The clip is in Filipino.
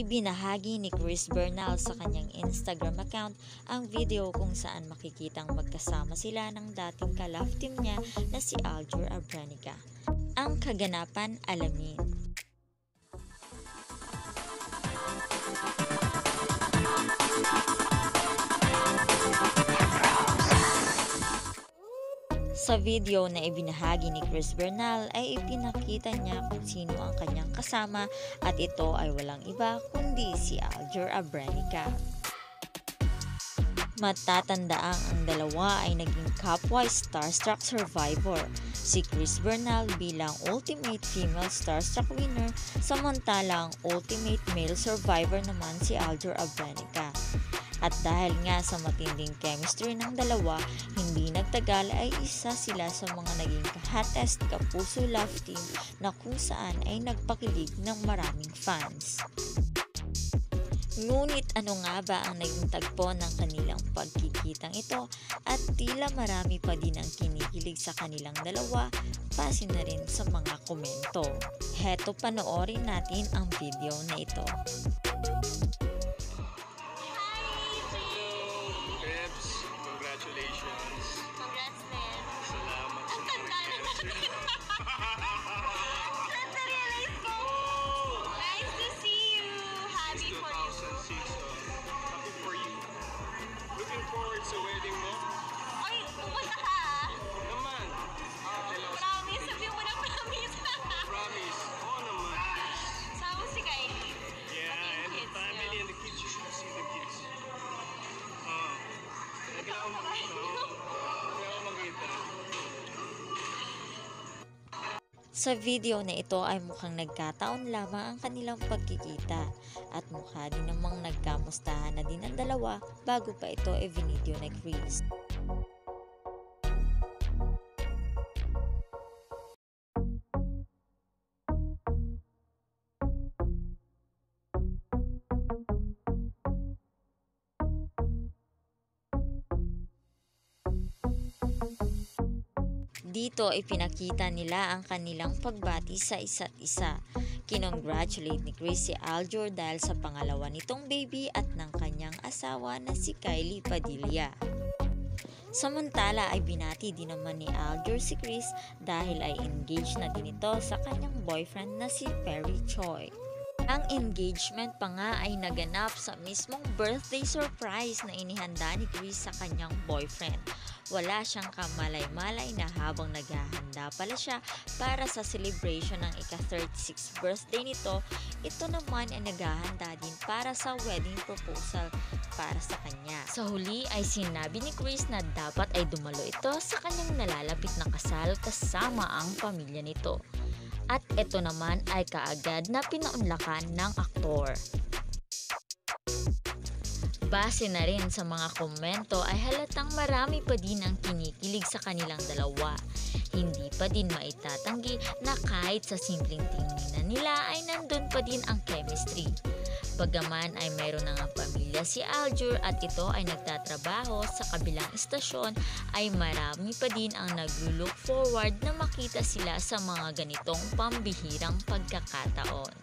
Ibinahagi ni Chris Bernal sa kanyang Instagram account ang video kung saan makikitang magkasama sila ng dating ka-love team niya na si Aljur Abranica. Ang kaganapan alamin. Sa video na ibinahagi ni Chris Bernal ay ipinakita niya kung sino ang kanyang kasama at ito ay walang iba kundi si Aljur Abrenica. Matatandaang ang dalawa ay naging kapwa Starstruck Survivor, si Chris Bernal bilang Ultimate Female Starstruck winner samantalang Ultimate Male Survivor naman si Aljur Abrenica. At dahil nga sa matinding chemistry ng dalawa, hindi nagtagal ay isa sila sa mga naging kahatest kapuso love team na kung saan ay nagpakilig ng maraming fans. Ngunit ano nga ba ang naging tagpo ng kanilang pagkikitang ito at tila marami pa din ang kinikilig sa kanilang dalawa base na rin sa mga komento. Heto panoorin natin ang video na ito. Bebs, congratulations. Congrats, Nen. Salamat sa anniversary. Just na-realize ko. Nice to see you. Happy for you. 2006. uh, happy for you. Looking forward sa wedding mo. Ay, pupunta ka Sa video na ito ay mukhang nagkataon lamang ang kanilang pagkikita at mukha din namang nagkamustahan na din ang dalawa bago pa ito e video na Chris. Dito ipinakita nila ang kanilang pagbati sa isa't isa. Kinongratulate ni Chris si Aljur dahil sa pangalawa nitong baby at ng kanyang asawa na si Kylie Padilla. Samantala ay binati din naman ni Aljur si Chris dahil ay engaged na din ito sa kanyang boyfriend na si Perry Choi. Ang engagement pa nga ay naganap sa mismong birthday surprise na inihanda ni Chris sa kanyang boyfriend. Wala siyang kamalay-malay na habang naghahanda pala siya para sa celebration ng ika-36 birthday nito, ito naman ay naghahanda din para sa wedding proposal para sa kanya. Sa huli ay sinabi ni Chris na dapat ay dumalo ito sa kanyang nalalapit na kasal kasama ang pamilya nito. At ito naman ay kaagad na pinaunlakan ng aktor. Base na rin sa mga komento ay halatang marami pa din ang kinikilig sa kanilang dalawa. Hindi pa din maitatanggi na kahit sa simpleng tinginan nila ay nandun pa din ang chemistry. Bagaman ay mayroon na nga pamilya si Aljur at ito ay nagtatrabaho sa kabilang istasyon ay marami pa din ang nag-look forward na makita sila sa mga ganitong pambihirang pagkakataon.